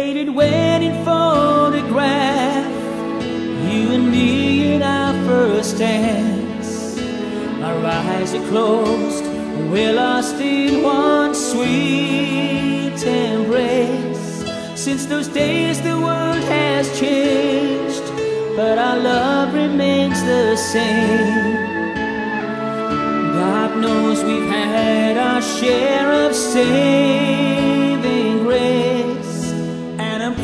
faded wedding photograph You and me in our first dance. Our eyes are closed We're lost in one sweet embrace. Since those days the world has changed But our love remains the same. God knows we've had our share of saving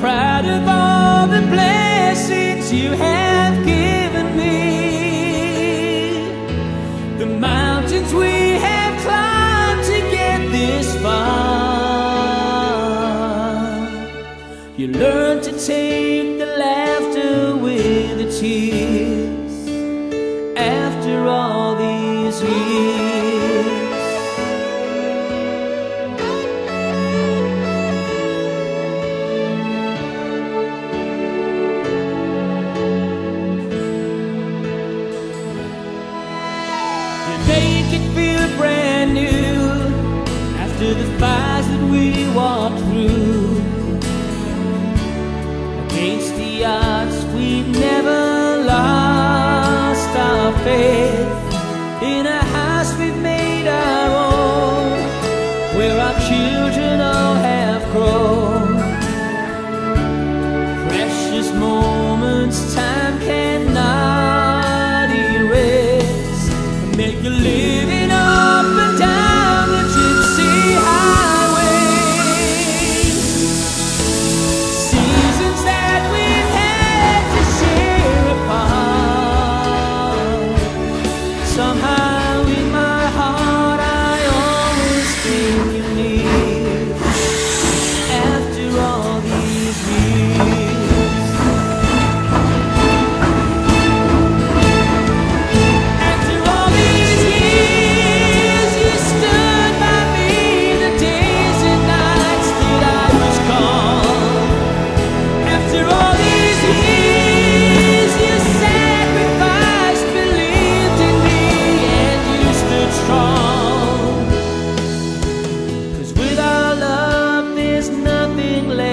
proud of all the blessings you have given me. The mountains we have climbed to get this far. You learn to take make it feel brand new after the fires that we walked through. Against the odds, we never lost our faith in a house we've made our own, where our children. nothing left.